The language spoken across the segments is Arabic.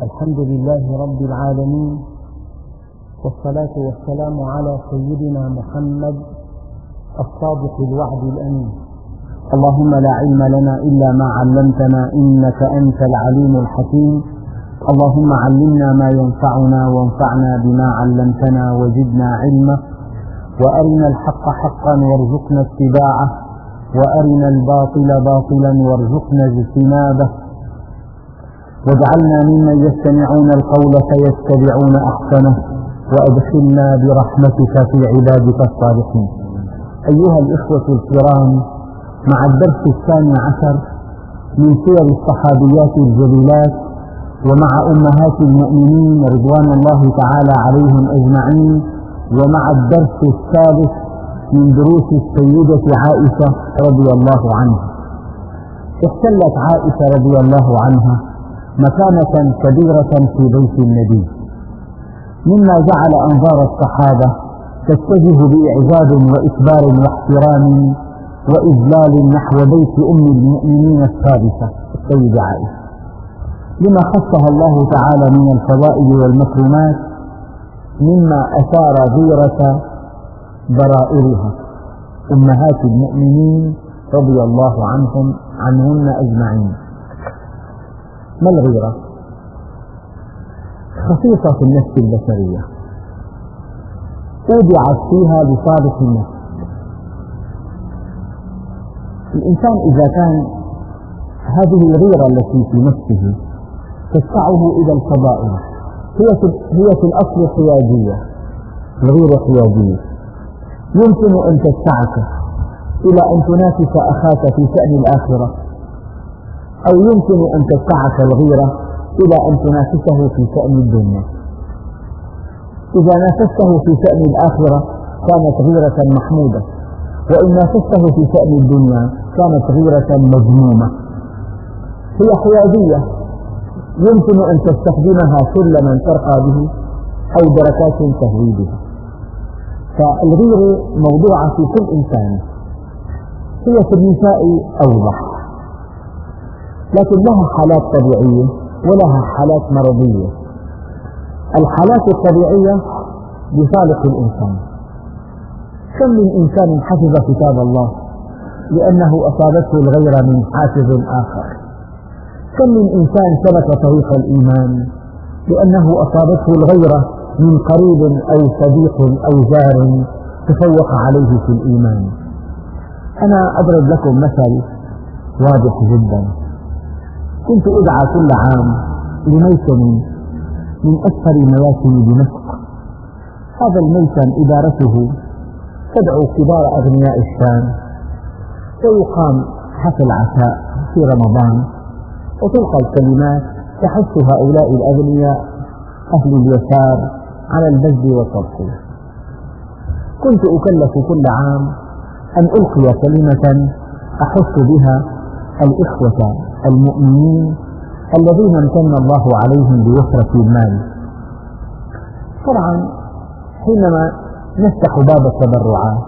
الحمد لله رب العالمين والصلاة والسلام على سيدنا محمد الصادق الوعد الأمين. اللهم لا علم لنا إلا ما علمتنا إنك أنت العليم الحكيم. اللهم علمنا ما ينفعنا وانفعنا بما علمتنا وزدنا علما. وأرنا الحق حقا وارزقنا اتباعه. وأرنا الباطل باطلا وارزقنا اجتنابه. واجعلنا ممن يستمعون القول فيتبعون أحسنه وأدخلنا برحمتك في عبادك الصالحين. أيها الإخوة الكرام مع الدرس الثاني عشر من سير الصحابيات الجليلات ومع أمهات المؤمنين رضوان الله تعالى عليهم أجمعين ومع الدرس الثالث من دروس السيدة عائشة رضي الله عنها. احتلت عائشة رضي الله عنها مكانة كبيرة في بيت النبي. مما جعل أنظار الصحابة تتجه بإعجاب وإكبار واحترام وإذلال نحو بيت أم المؤمنين الثالثة السيدة عائشة. لما خصها الله تعالى من الفضائل والمكرمات مما أثار غيرة ضرائرها أمهات المؤمنين رضي الله عنهم عنهن أجمعين. ما الغيرة؟ خصيصة في النفس البشرية. أودعت فيها لصالح النفس. الإنسان إذا كان هذه الغيرة التي في نفسه تدفعه إلى الفضائل هي في هي في الأصل حيادية الغيرة حيادية يمكن أن تدفعك إلى أن تنافس أخاك في شأن الآخرة. أو يمكن أن تدفعك الغيرة إلى أن تنافسه في شأن الدنيا. إذا نافسته في شأن الآخرة كانت غيرة محمودة وإن نافسته في شأن الدنيا كانت غيرة مذمومة. هي حيادية يمكن أن تستخدمها سلما ترقى به أو دركات تهوي بها فالغيرة موضوعة في كل إنسان هي في النساء أوضح. لكن لها حالات طبيعية ولها حالات مرضية. الحالات الطبيعية لصالح الإنسان. كم من إنسان حفظ كتاب الله لأنه أصابته الغيرة من حافظ آخر؟ كم من إنسان سلك طريق الإيمان لأنه أصابته الغيرة من قريب أو صديق أو جار تفوق عليه في الإيمان؟ أنا أضرب لكم مثل واضح جدا. كنت أدعى كل عام لميتم من أكثر المياسم دمشق. هذا الميتم إدارته تدعو كبار أغنياء الشام ويقام حفل عشاء في رمضان. وتلقى الكلمات تحث هؤلاء الأغنياء أهل اليسار على البذل والتضحية كنت أكلف كل عام أن ألقي كلمة أحث بها الإخوة. المؤمنين الذين امتن الله عليهم بوفرة المال. طبعا حينما نفتح باب التبرعات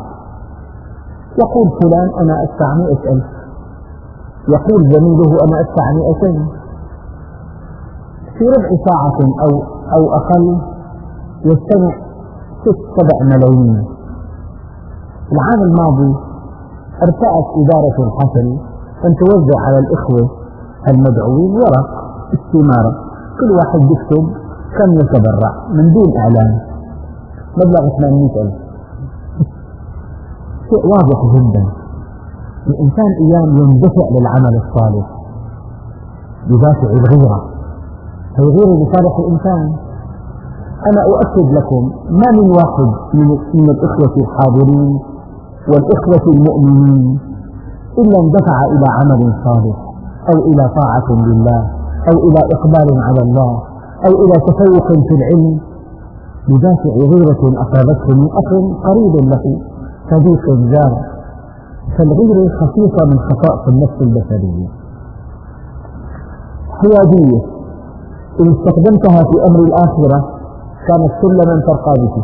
يقول فلان أنا أدفع مئة ألف. يقول زميله أنا أدفع مئتين. في ربع ساعة أو أو أقل يجتمع ست سبع ملايين. العام الماضي ارتأت إدارة الحفل أن توزع على الإخوة المدعوين ورق استمارة. كل واحد يكتب كم يتبرع من دون إعلان. مبلغ 800 ألف. شيء واضح جدا. الإنسان أيام يندفع للعمل الصالح. بدافع الغيرة. الغيرة لصالح الإنسان؟ أنا أؤكد لكم ما من واحد من الإخوة الحاضرين والإخوة المؤمنين إلا اندفع إلى عمل صالح. أو إلى طاعة لله أو إلى إقبال على الله أو إلى تفوق في العلم. بدافع غيرة أصابته من أخ قريب له صديق جار. فالغيرة خصيصة من خصائص النفس البشرية. حيادية إن استخدمتها في أمر الآخرة كانت سلما ترقى به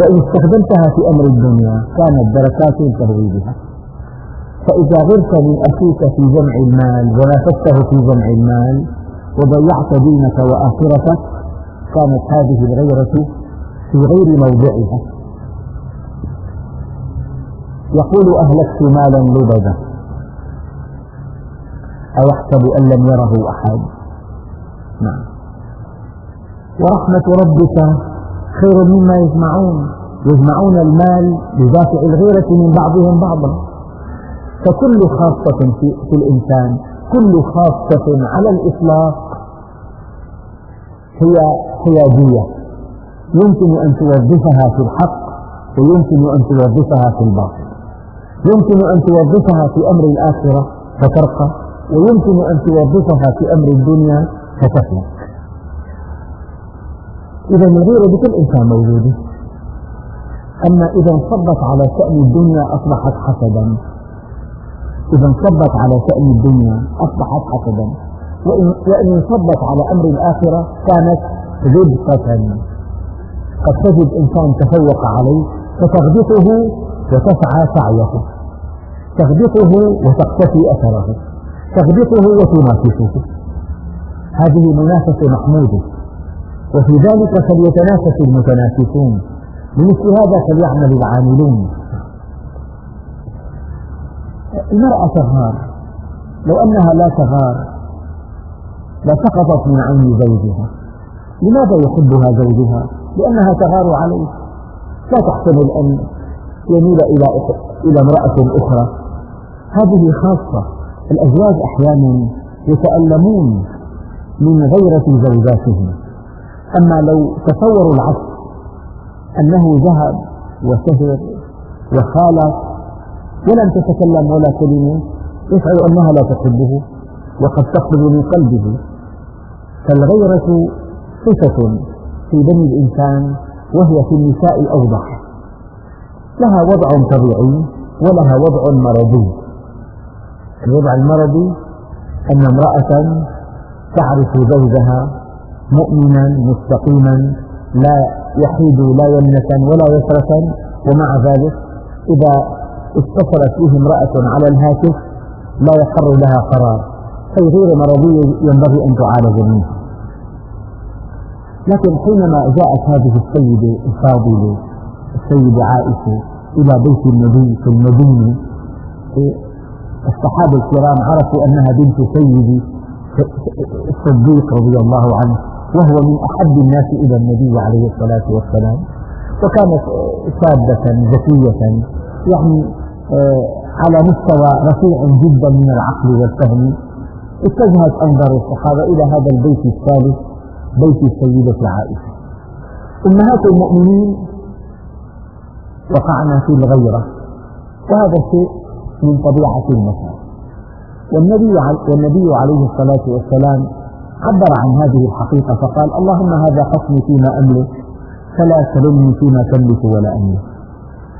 وإن استخدمتها في أمر الدنيا كانت دركات تهوي بها فإذا غرت من أخيك في جمع المال ونافسته في جمع المال وضيعت دينك وآخرتك كانت هذه الغيرة في غير موضعها. يقول أهلكت مالا لبدا أيحسب أن لم يره أحد؟ نعم. ورحمة ربك خير مما يجمعون يجمعون المال بدافع الغيرة من بعضهم بعضا. فكل خاصة في, في الإنسان كل خاصة على الإطلاق هي حيادية يمكن أن توظفها في الحق ويمكن أن توظفها في الباطل. يمكن أن توظفها في أمر الآخرة فترقى ويمكن أن توظفها في أمر الدنيا فتفلت إذا الغيرة بكل إنسان موجودة أما إذا انصبت على شأن الدنيا أصبحت حسدا. إذا انصبت على شأن الدنيا أصبحت حسدا. وإن, انصبت على أمر الآخرة كانت غبطة قد تجد إنسان تفوق عليه فتغبطه وتسعى سعيه. تغبطه وتقتفي أثره. تغبطه وتنافسه. هذه منافسة محمودة. وفي ذلك فليتنافس المتنافسون. بمثل هذا فليعمل العاملون. المرأة تغار. لو أنها لا تغار لسقطت من عين زوجها. لماذا يحبها زوجها؟ لأنها تغار عليه. لا تحتمل أن يميل إلى إلى امرأة أخرى. هذه خاصة. الأزواج أحيانا يتألمون من غيرة زوجاتهم. أما لو تصوروا العكس أنه ذهب وسهر وخالف ولم تتكلم ولا كلمة يشعر أنها لا تحبه وقد تخرج من قلبه. فالغيرة صفة في بني الإنسان وهي في النساء أوضح. لها وضع طبيعي ولها وضع مرضي. الوضع المرضي أن امرأة تعرف زوجها مؤمنا مستقيما لا يحيد لا يمنة ولا يسرة. ومع ذلك إذا اتصلت به امرأة على الهاتف لا يقر لها قرار. أي غير مرضية ينبغي أن تعالج منه. لكن حينما جاءت هذه السيدة الفاضلة السيدة عائشة إلى بيت النبي في المدينة الصحابة الكرام عرفوا أنها بنت سيدي الصديق رضي الله عنه وهو من أحب الناس إلى النبي عليه الصلاة والسلام. وكانت شابة ذكية يعني على مستوى رفيع جدا من العقل والفهم. اتجهت أنظار الصحابة إلى هذا البيت الثالث بيت السيدة عائشة. أمهات المؤمنين وقعنا في الغيرة وهذا شيء من طبيعة المسار والنبي والنبي عليه الصلاة والسلام عبر عن هذه الحقيقة فقال اللهم هذا حكمي فيما أملك فلا تلمني فيما تملك ولا أملك.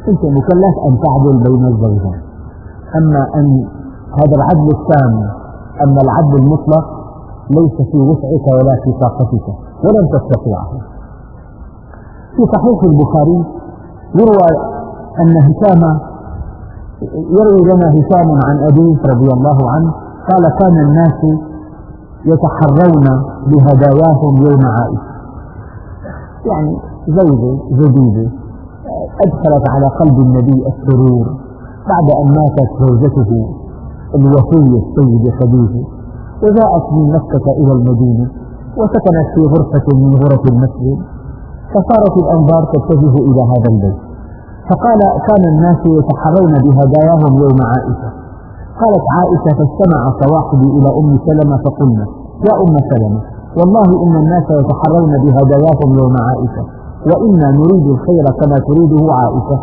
أنت مكلف أن تعدل بين الزوجين. أما أن هذا العدل التام أما العدل المطلق ليس في وسعك ولا في طاقتك ولن تستطيعه في صحيح البخاري يروى أن هشام يروي لنا هشام عن أبيه رضي الله عنه قال كان الناس يتحرون بهداياهم يوم عائشة. يعني زوجة جديدة. أدخلت على قلب النبي السرور بعد أن ماتت زوجته الوفية السيدة خديجة وجاءت من مكة إلى المدينة وسكنت في غرفة من غرف المسجد فصارت الأنظار تتجه إلى هذا البيت. فقال كان الناس يتحرون بهداياهم يوم عائشة. قالت عائشة فاستمع صواحبي إلى أم سلمة فقلنا يا أم سلمة والله إن الناس يتحرون بهداياهم يوم عائشة. وإنا نريد الخير كما تريده عائشة.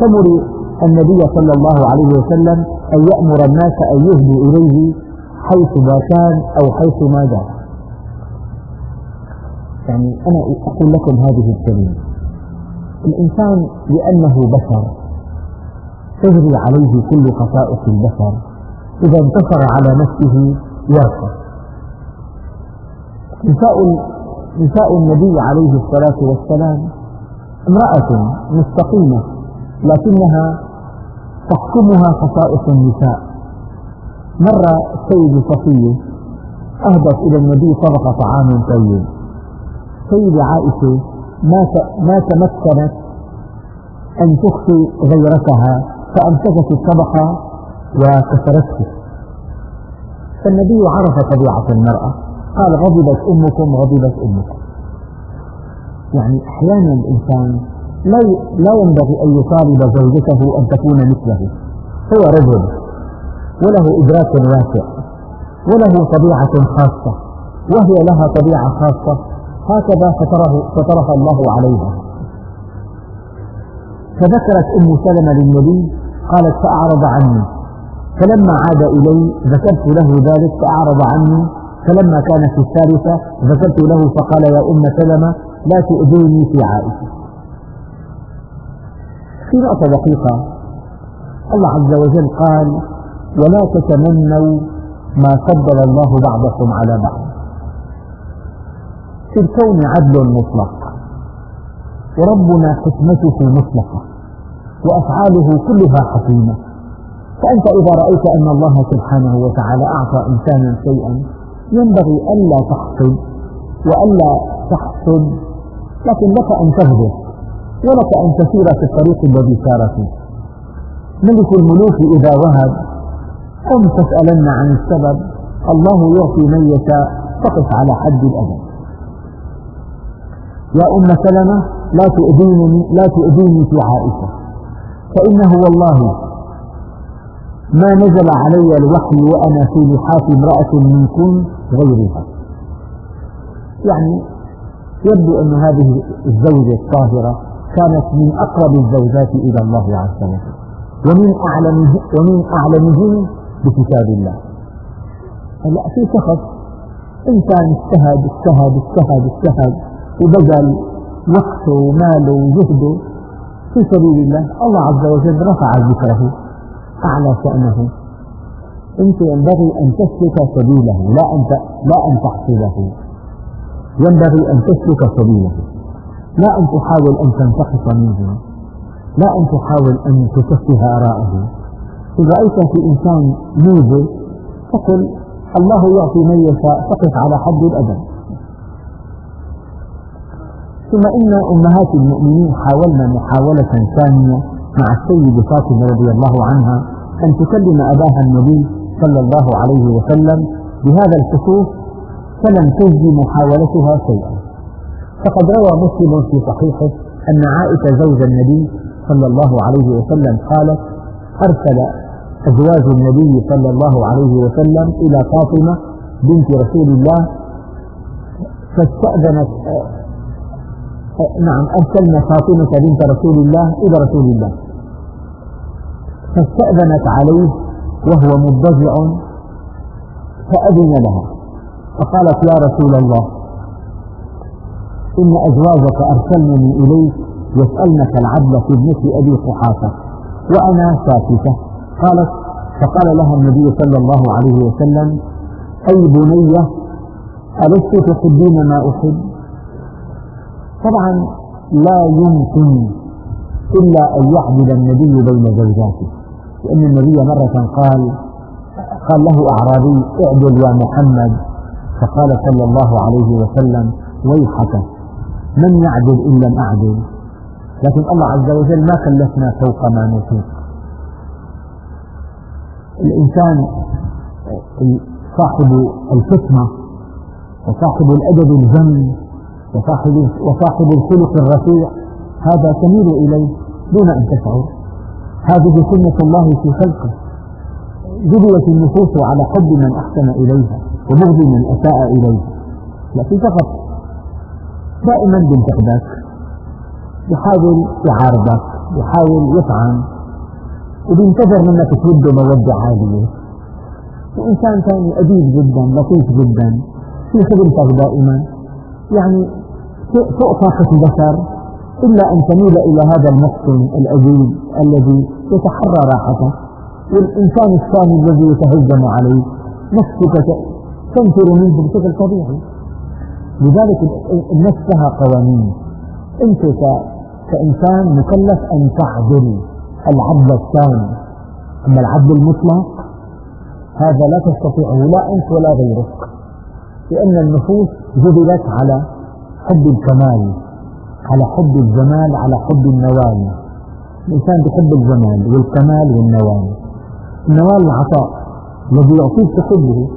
فمري النبي صلى الله عليه وسلم أن يأمر الناس أن يهدوا إليه حيث ما كان أو حيث ما جاء. يعني أنا أقول لكم هذه الكلمة. الإنسان لأنه بشر تجري عليه كل خصائص البشر. إذا انتصر على نفسه يرقى نساء نساء النبي عليه الصلاة والسلام امرأة مستقيمة لكنها تحكمها خصائص النساء. مر السيد صفية أهدت إلى النبي طبق طعام طيب. سيدة عائشة ما تمكنت أن تخفي غيرتها فأمسكت الطبق وكسرته. فالنبي عرف طبيعة المرأة. قال غضبت أمكم غضبت أمكم. يعني أحيانا الإنسان لا لا ينبغي أن يطالب زوجته أن تكون مثله. هو رجل وله إدراك واسع وله طبيعة خاصة وهي لها طبيعة خاصة. هكذا فتره فترها الله عليها. فذكرت أم سلمة للنبي قالت فأعرض عني. فلما عاد إلي ذكرت له ذلك فأعرض عني. فلما كانت الثالثة ذكرت له فقال يا أم سلمة لا تؤذيني في عائشة. في نقطة دقيقة الله عز وجل قال ولا تتمنوا ما فضل الله بعضكم على بعض. في الكون عدل مطلق وربنا حكمته مطلقة وأفعاله كلها حكيمة. فأنت إذا رأيت أن الله سبحانه وتعالى أعطى إنسانا شيئا ينبغي ألا تحصد وألا تحسد لكن لك أن تهدف ولك أن تسير في الطريق الذي سار فيه. ملك الملوك إذا وهب قم تسألن عن السبب الله يعطي من يشاء فقف على حد الأدب يا أم سلمة لا تؤذيني لا تؤذيني في عائشة. فإنه والله ما نزل علي الوحي وأنا في لحاف امرأة منكم غيرها. يعني يبدو أن هذه الزوجة الطاهرة كانت من أقرب الزوجات إلى الله عز وجل ومن أعلمه ومن أعلمهم بكتاب الله. هلا في شخص إنسان اجتهد اجتهد اجتهد اجتهد وبذل وقته وماله وجهده في سبيل الله الله عز وجل رفع ذكره أعلى شأنه. أنت ينبغي أن تسلك سبيله لا أن لا أن تحسده ينبغي أن تسلك سبيله. لا أن تحاول أن تنتقص منه. لا أن تحاول أن تسفه آراءه إذا رأيت في إنسان موجه فقل الله يعطي من يشاء فقف على حد الأدب. ثم إن أمهات المؤمنين حاولن محاولة ثانية مع السيدة فاطمة رضي الله عنها أن تكلم أباها النبي صلى الله عليه وسلم بهذا الخصوص فلم تجدي محاولتها شيئا. فقد روى مسلم في صحيحه أن عائشة زوج النبي صلى الله عليه وسلم قالت أرسل أزواج النبي صلى الله عليه وسلم إلى فاطمة بنت رسول الله فاستأذنت نعم أرسلنا فاطمة بنت رسول الله إلى رسول الله. فاستأذنت عليه وهو مضجع فأذن لها. فقالت يا رسول الله إن أزواجك أرسلنني إليك يسألنك العدل في ابنة أبي قحافة وأنا ساكتة. قالت فقال لها النبي صلى الله عليه وسلم أي بنية ألست تحبين ما أحب؟ طبعا لا يمكن إلا أن يعدل النبي بين زوجاته. لأن النبي مرة قال قال له أعرابي اعدل يا محمد. فقال صلى الله عليه وسلم ويحك من يعدل إن لم أعدل لكن الله عز وجل ما كلفنا فوق ما نطيق الإنسان صاحب الحكمة وصاحب الأدب الجم وصاحب, وصاحب الخلق الرفيع. هذا تميل إليه دون أن تشعر. هذه سنة الله في خلقه. جبلت النفوس على حب من أحسن إليها وبغض من أساء إليها. لكن فقط دائما بينتقدك يحاول يعارضك يحاول يطعن وبينتظر منك ترد مودة عالية. وإنسان ثاني أديب جدا لطيف جدا في خدمتك دائما. يعني فوق طاقة البشر إلا أن تميل إلى هذا المحسن الأديب الذي يتحرى راحته. والإنسان الثاني الذي يتهجم عليه نفسك تنفر منه بشكل طبيعي. لذلك النفس لها قوانين. أنت كإنسان مكلف أن تعدل العدل التام أما العدل المطلق هذا لا تستطيعه لا أنت ولا غيرك. لأن النفوس جبلت على حب الكمال. على حب الجمال على حب النوال. الإنسان بحب الجمال والكمال والنوال. النوال العطاء الذي يعطيك تحبه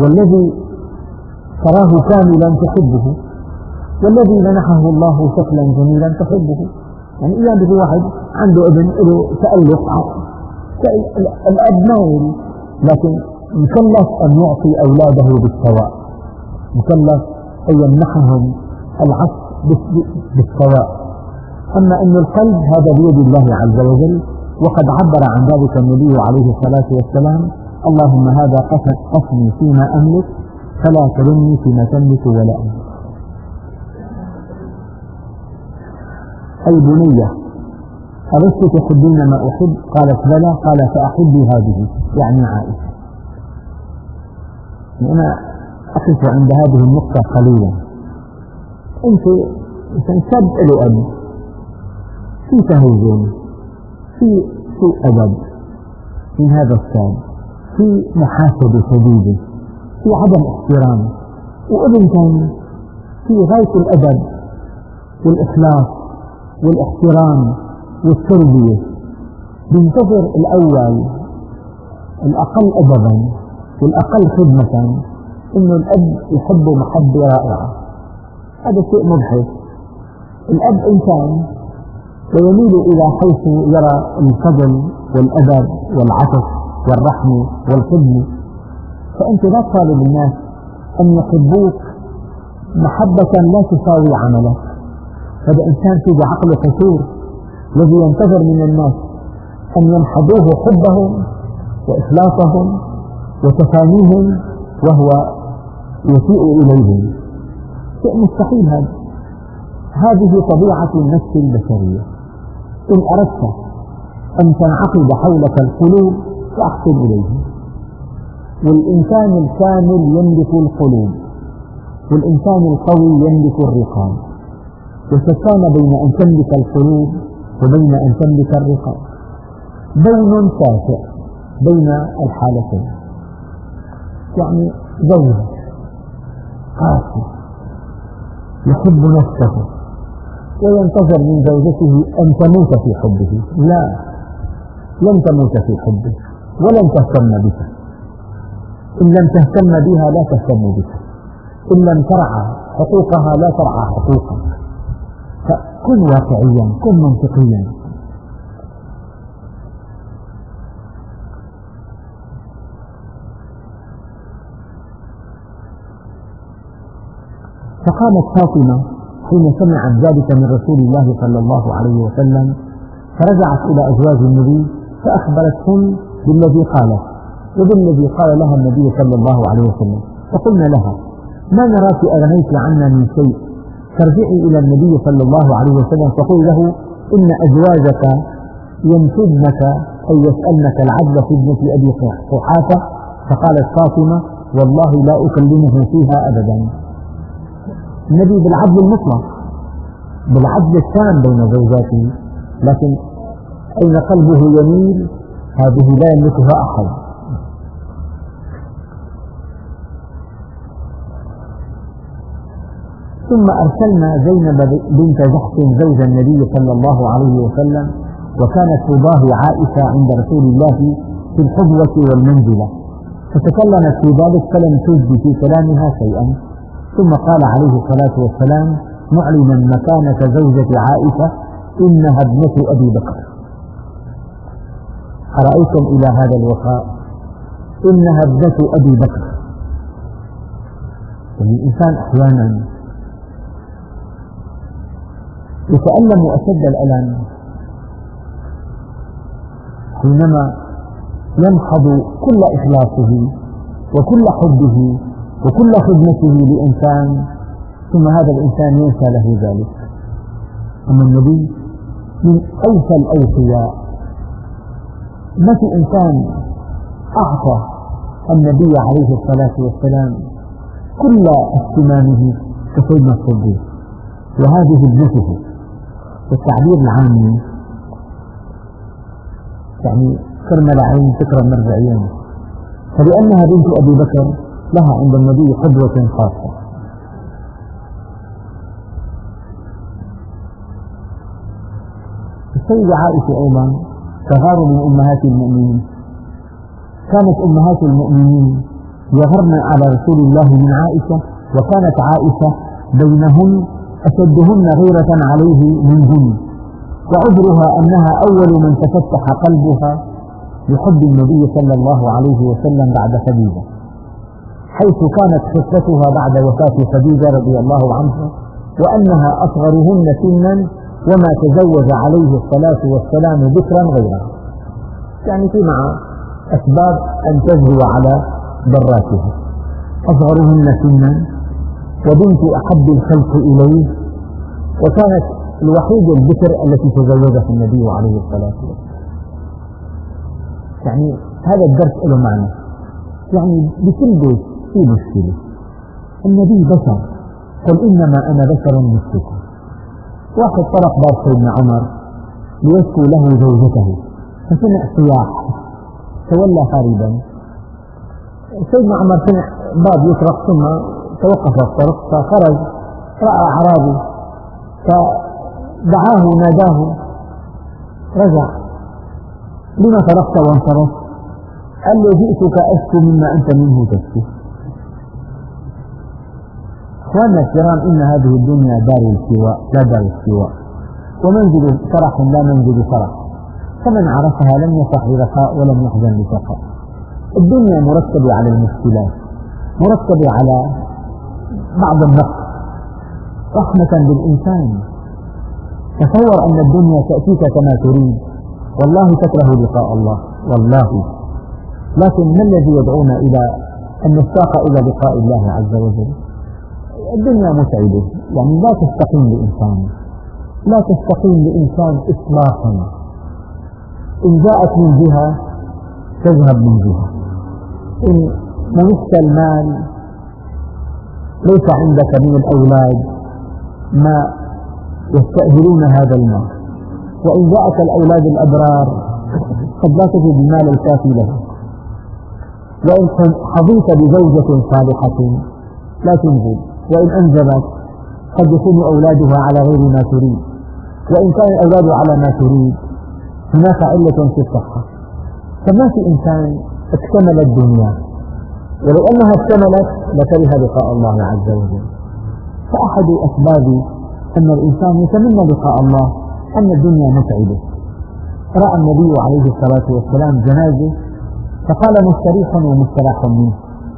والذي تراه كاملا تحبه والذي منحه الله شكلا جميلا تحبه يعني إذا بده واحد عنده ابن له تألق الأب ما لكن مكلف أن يعطي أولاده بالسواء. مكلف أن يمنحهم العطف بالسواء أما أن القلب هذا بيد الله عز وجل وقد عبر عن ذلك النبي عليه الصلاة والسلام اللهم هذا قسمي فيما أملك فلا تلمني فيما تملك ولا أملك. أي بنية. ألست تحبين ما أحب؟ قالت بلى. قال فأحبي هذه يعني عائشة. أنا أقف عند هذه النقطة قليلا. أنت إنسان شاب له أب في تهجم في سوء أدب في هذا الشاب في محاسبة شديدة في عدم احترام. وابن ثاني في غاية الأدب والإخلاص والإحترام والتربية. بينتظر الأول الأقل أدبا والأقل خدمة أن الأب يحبه محبة رائعة. هذا شيء مضحك الأب إنسان ويميل إلى حيث يرى الفضل والأدب والعطف والرحمة والخدمة فأنت لا تطالب الناس أن يحبوك محبة لا تساوي عملك. هذا إنسان في بعقله قصور الذي ينتظر من الناس أن يمحضوه حبهم وإخلاصهم وتفانيهم وهو يسيء إليهم. شيء مستحيل هذا. هذه طبيعة النفس البشرية. إن أردت أن تنعقد حولك القلوب فأحسن إليهم والإنسان الكامل يملك القلوب. والإنسان القوي يملك الرقاب. وشتان بين أن تملك القلوب وبين أن تملك الرقاب. بين تافه بين الحالتين. يعني زوج قاسي يحب نفسه. وينتظر من زوجته أن تموت في حبه. لا. لن تموت في حبه. ولن تهتم بك. إن لم تهتم بها لا تهتم بك. إن لم ترعى حقوقها لا ترعى حقوقك. فكن واقعيا كن منطقيا. فقامت فاطمة حين سمعت ذلك من رسول الله صلى الله عليه وسلم فرجعت إلى أزواج النبي فأخبرتهم بالذي قاله وبالذي قال لها النبي صلى الله عليه وسلم. فقلنا لها ما نراك أغنيت عنا من شيء؟ ترجعي إلى النبي صلى الله عليه وسلم تقول له إن أزواجك ينفذنك أي يسألنك العدل في ابنة أبي قحافة فقالت فاطمة والله لا أكلمه فيها أبدا. النبي بالعدل المطلق بالعدل التام بين زوجاته لكن أين قلبه يميل هذه لا يملكها أحد. ثم أرسلنا زينب بنت جحش زوج النبي صلى الله عليه وسلم وكانت تضاهي عائشة عند رسول الله في الحظوة والمنزلة. فتكلمت في ذلك فلم تجد في كلامها شيئا. ثم قال عليه الصلاة والسلام معلنا مكانة زوجة عائشة إنها ابنة أبي بكر. أرأيتم إلى هذا الوفاء؟ إنها ابنة أبي بكر. يعني الإنسان أحيانا يتألم أشد الألم. حينما ينخض كل إخلاصه وكل حبه وكل خدمته لإنسان ثم هذا الإنسان ينسى له ذلك. أما النبي من أوفى الأوفياء ما في إنسان أعطى النبي عليه الصلاة والسلام كل اهتمامه كسيدنا الصديق وهذه ابنته والتعبير العامي يعني كرم العين تكرم مرجعين فلأنها بنت أبي بكر لها عند النبي قدوة خاصة. السيدة عائشة أيضا تغار من أمهات المؤمنين. كانت أمهات المؤمنين يغرن على رسول الله من عائشة وكانت عائشة بينهن أشدهن غيرة عليه منهن وعذرها أنها أول من تفتح قلبها لحب النبي صلى الله عليه وسلم بعد خديجة. حيث كانت خطتها بعد وفاة خديجة رضي الله عنها وأنها أصغرهن سنا وما تزوج عليه الصلاة والسلام بكرا غيرها يعني في مع أسباب أن تزهو على ضراتها أصغرهن سنا وبنت أحب الخلق إليه وكانت الوحيدة البكر التي تزوجها النبي عليه الصلاة والسلام. يعني هذا الدرس له معنى. يعني بكل بيت في مشكلة النبي بشر. قل إنما أنا بشر مثلكم. واحد طرق باب سيدنا عمر ليشكو له زوجته. فسمع صياح تولى هاربا سيدنا عمر سمع باب يطرق ثم توقف الطرق فخرج رأى أعرابي. فدعاه ناداه رجع. لما طرقت وانصرفت قال له جئتك أشكو مما أنت منه تشكو. أخواننا الكرام إن هذه الدنيا دار السواء لا دار السواء ومنزل فرح لا منزل فرح. فمن عرفها لم يفرح برخاء ولم يحزن لشقاء الدنيا مرتبة على المشكلات مرتبة على بعض النقص. رحمة بالإنسان تصور أن الدنيا تأتيك كما تريد. والله تكره لقاء الله. والله. لكن ما الذي يدعونا إلى أن نشتاق إلى لقاء الله عز وجل؟ الدنيا متعبة يعني لا تستقيم لإنسان لا تستقيم لإنسان إطلاقا إن جاءت من جهة تذهب من جهة. إن منحت المال ليس عندك من الأولاد ما يستأهلون هذا المال. وإن جاءك الأولاد الأبرار قد لا تجد المال الكافي له وإن حظيت بزوجة صالحة لا تنزل وإن أنجبت قد يكون أولادها على غير ما تريد. وإن كان الأولاد على ما تريد هناك علة في الصحة. فما في إنسان اكتمل الدنيا؟ ولو أنها اكتملت لكره لقاء الله عز وجل. فأحد أسباب أن الإنسان يتمنى لقاء الله أن الدنيا متعبة. رأى النبي عليه الصلاة والسلام جنازة فقال مستريح ومستراح منه.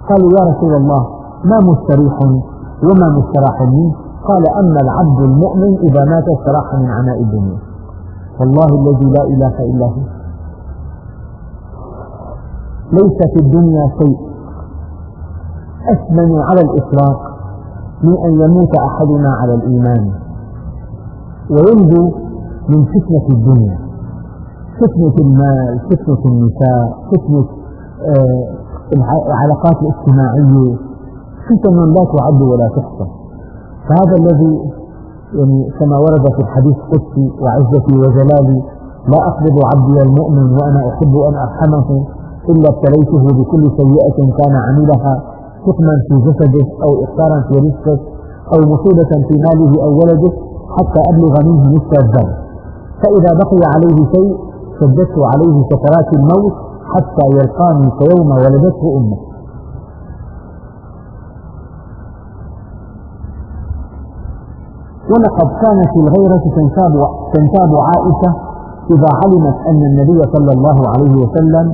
قالوا يا رسول الله ما مستريح؟ وما مستراح منه قال أما العبد المؤمن إذا مات استراح من عناء الدنيا. والله الذي لا إله إلا هو. ليس في الدنيا شيء أثمن على الإطلاق من أن يموت أحدنا على الإيمان. وينجو من فتنة الدنيا. فتنة المال فتنة النساء فتنة آه العلاقات الاجتماعية. فتن لا تعد ولا تحصى فهذا الذي يعني كما ورد في الحديث القدسي وعزتي وجلالي لا أقبض عبدي المؤمن وأنا أحب أن أرحمه إلا ابتليته بكل سيئة كان عملها حكما في جسده أو إخطارا في رزقه أو مصيبة في ماله أو ولده حتى أبلغ منه نصف الذنب فإذا بقي عليه شيء شددت عليه سكرات الموت حتى يلقاني كيوم ولدته أمه. ولقد كانت الغيرة تنتاب, تنتاب عائشة إذا علمت أن النبي صلى الله عليه وسلم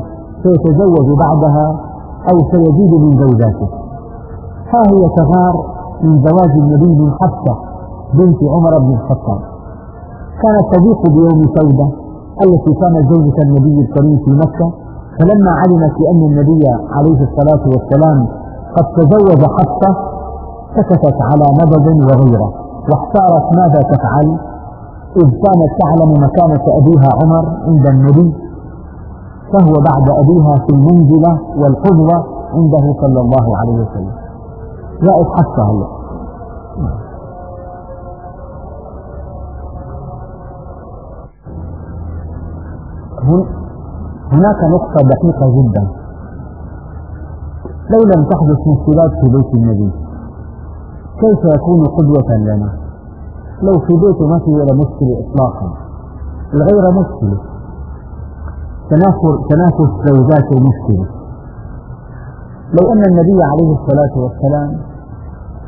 سيتزوج بعدها أو سيزيد من زوجاته. ها هي تغار من زواج النبي من حفصة بنت عمر بن الخطاب. كانت تضيق بيوم سودة التي كانت زوجة النبي الكريم في مكة فلما علمت بأن النبي عليه الصلاة والسلام قد تزوج حفصة سكتت على نبض وغيرة. واحتارت ماذا تفعل؟ إذ كانت تعلم مكانة أبيها عمر عند النبي فهو بعد أبيها في المنزلة والقدوة عنده صلى الله عليه وسلم. جاءت حفصة هلا. هناك نقطة دقيقة جدا. لو لم تحدث مشكلات في بيت النبي. كيف يكون قدوة لنا؟ لو في بيته ما في ولا مشكلة إطلاقا. الغير مشكلة. تنافس زوجاته مشكلة لو أن النبي عليه الصلاة والسلام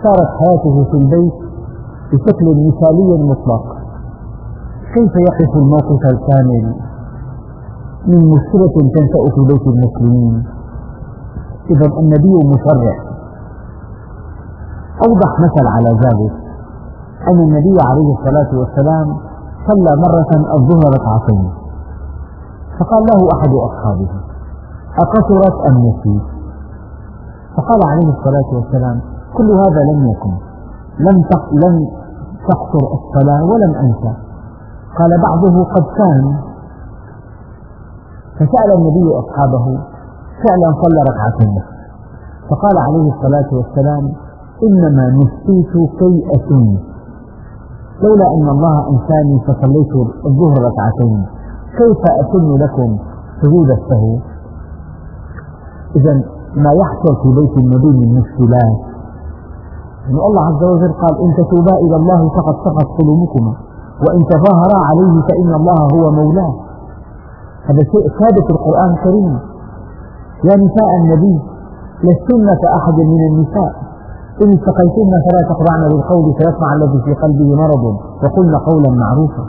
صارت حياته في البيت بشكل مثالي مطلق. كيف يقف الموقف الكامل من مشكلة تنشأ في بيت المسلمين؟ إذا النبي مشرع أوضح مثل على ذلك أن النبي عليه الصلاة والسلام صلى مرة الظهر ركعتين فقال له أحد أصحابه أقصرت أم نسيت؟ فقال عليه الصلاة والسلام كل هذا لم يكن لم لم تقصر الصلاة ولم أنسى قال بعضه قد كان. فسأل النبي أصحابه فعلا صلى ركعتين. فقال عليه الصلاة والسلام إنما نسيت كي أتم لولا أن الله أنساني فصليت الظهر ركعتين. كيف أتم لكم سجود السهو؟ إذا ما يحصل في بيت النبي من مشكلات أن الله عز وجل قال إن تتوبا إلى الله فقد سقط قلوبكما. وإن تظاهرا عليه فإن الله هو مولاه. هذا شيء ثابت القرآن الكريم. يا نساء النبي لستن كأحد من النساء. إن اتقيتن فلا تخضعن بالقول فيطمع الذي في قلبه مرض وقلن قولا معروفا.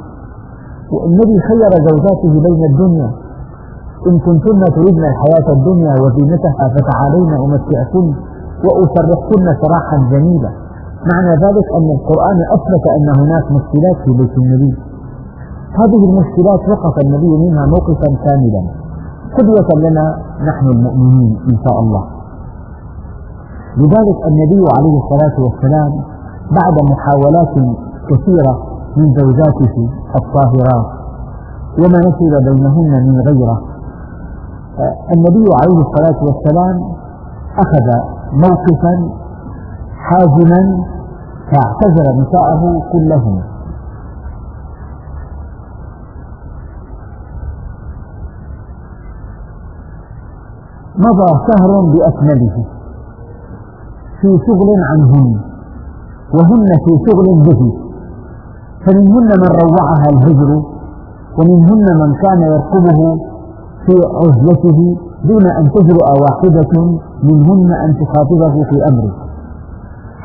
والنبي خير زوجاته بين الدنيا. إن كنتن تريدن الحياة الدنيا وزينتها فتعالين أمتعكن وأسرحكن سراحا جميلا. معنى ذلك أن القرآن أثبت أن هناك مشكلات في بيت النبي. هذه المشكلات وقف النبي منها موقفا كاملا. قدوة لنا نحن المؤمنين إن شاء الله. لذلك النبي عليه الصلاة والسلام بعد محاولات كثيرة من زوجاته الطاهرات وما نشر بينهن من غيرة النبي عليه الصلاة والسلام أخذ موقفا حازما فاعتذر نساءه كلهن. مضى شهر بأكمله. في شغل عنهن وهن في شغل به. فمنهن من روعها الهجر ومنهن من كان يرقبه في عزلته دون أن تجرؤ واحدة منهن أن تخاطبه في أمره.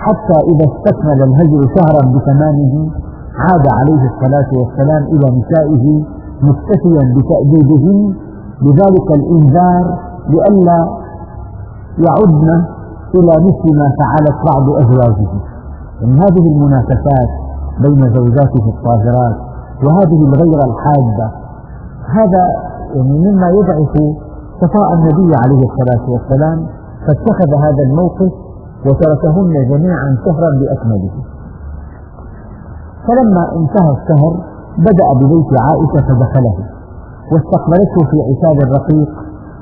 حتى إذا استكمل الهجر شهرا بتمامه عاد عليه الصلاة والسلام إلى نسائه مكتفيا بتأديبهن بذلك الإنذار لئلا يعدن إلى مثل ما فعلت بعض أزواجه. من هذه المنافسات بين زوجاته الطاهرات وهذه الغيرة الحادة هذا يعني مما يضعف صفاء النبي عليه الصلاة والسلام فاتخذ هذا الموقف وتركهن جميعا شهرا بأكمله فلما انتهى الشهر بدأ ببيت عائشة فدخله واستقبلته في عتاب الرقيق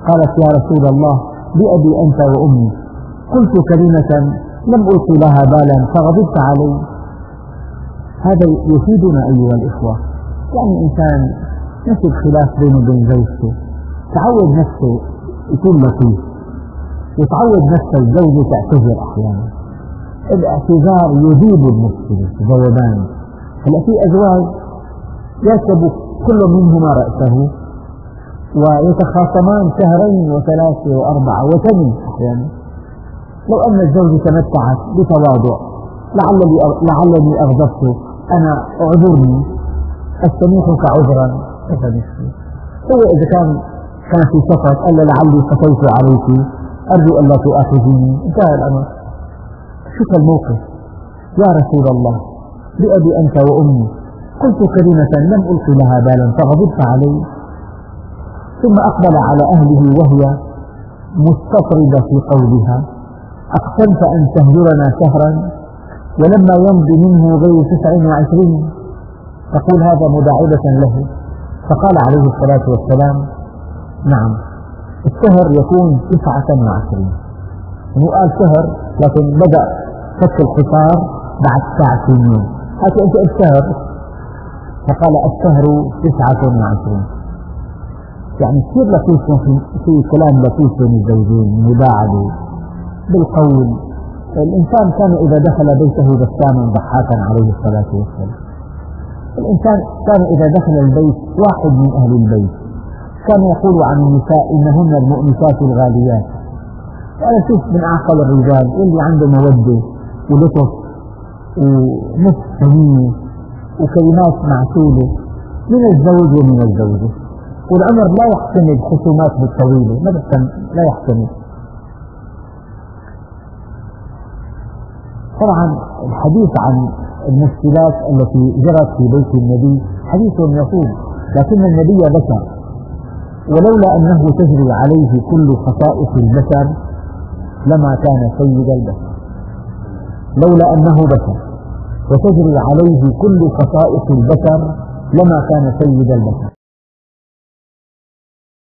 قالت يا رسول الله بأبي أنت وأمي قلت كلمة لم ألقي لها بالا فغضبت علي. هذا يفيدنا أيها الإخوة. يعني إنسان نسب خلاف بينه وبين زوجته. تعود نفسه يكون لطيف. وتعود نفس الزوجة تعتذر أحيانا. الاعتذار يذيب المشكلة ذوبان هلا في أزواج يركب كل منهما رأسه ويتخاصمان شهرين وثلاثة وأربعة وثمن أحيانا. لو أن الزوجة تمتعت بتواضع لعلني لعلني أغضبت أنا أعذرني أستميحك عذرا كيف مشكلة هو إذا كان كان في سفر قال لعلي خفيت عليك أرجو أن لا تؤاخذيني انتهى الأمر. شوف الموقف. يا رسول الله بأبي أنت وأمي قلت كلمة لم ألقي لها بالا فغضبت علي. ثم أقبل على أهله وهي مستطردة في قولها. أقسمت أن تهجرنا شهرا ولما يمضي منه غير تسع وعشرين تقول هذا مداعبة له. فقال عليه الصلاة والسلام نعم الشهر يكون تسعة وعشرين. هو قال شهر لكن بدأ فك الحصار بعد ساعة يوم حتى أنت الشهر فقال الشهر تسعة وعشرين. يعني كثير لطيف في, كلام لطيف بين الزوجين مداعبة بالقول. الإنسان كان إذا دخل بيته بساما ضحاكا عليه الصلاة والسلام. الإنسان كان إذا دخل البيت واحد من أهل البيت. كان يقول عن النساء إنهن المؤنسات الغاليات. أنا شوف من أعقل الرجال اللي عنده مودة ولطف ونفس سمية وكلمات معسولة من الزوج ومن الزوجة. والأمر لا يحتمل خصومات بالطويلة ما لا يحتمل. طبعا الحديث عن المشكلات التي جرت في بيت النبي حديث يطول لكن النبي بشر ولولا أنه تجري عليه كل خصائص البشر لما كان سيد البشر. لولا أنه بشر وتجري عليه كل خصائص البشر لما كان سيد البشر.